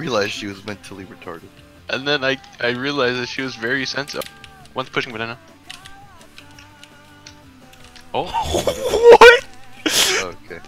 realized she was mentally retarded. And then I, I realized that she was very sensitive. One's pushing banana. Oh. what? Okay.